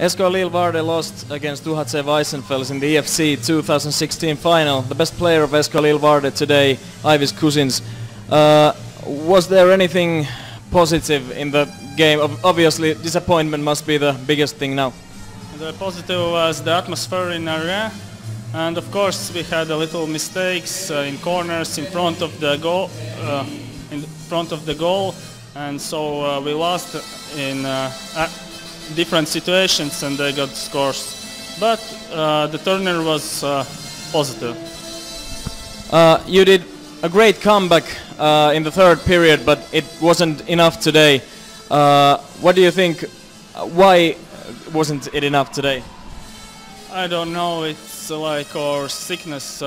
SK Lielvarde lost against UHC Weissenfels in the EFC 2016 final. The best player of SK Lielvarde today, Aivis Kusins. Uh, was there anything positive in the game? Obviously, disappointment must be the biggest thing now. The positive was the atmosphere in area, and of course we had a little mistakes uh, in corners in front of the goal, uh, in front of the goal, and so uh, we lost in uh, different situations and they got scores. But uh, the turner was uh, positive. Uh, you did a great comeback uh, in the third period, but it wasn't enough today. Uh, what do you think? Why wasn't it enough today? I don't know. It's like our sickness.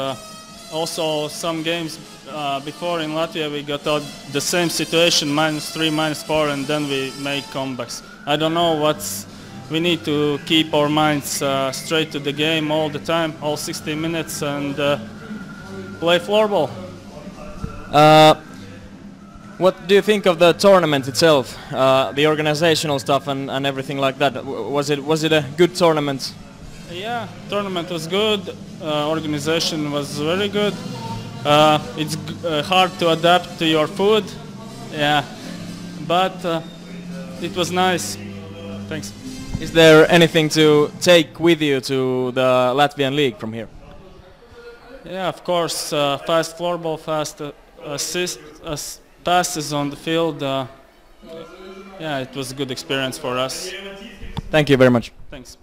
Also, some games uh, before in Latvia we got out the same situation, minus three, minus four, and then we make comebacks. I don't know what's. We need to keep our minds uh, straight to the game all the time, all 60 minutes, and uh, play floorball. Uh, what do you think of the tournament itself, uh, the organizational stuff and, and everything like that? Was it was it a good tournament? Yeah, tournament was good. Uh, organization was very good. Uh, it's uh, hard to adapt to your food. Yeah, but uh, it was nice. Thanks. Is there anything to take with you to the Latvian league from here? Yeah, of course. Uh, fast floorball, fast assist passes on the field. Uh, yeah, it was a good experience for us. Thank you very much. Thanks.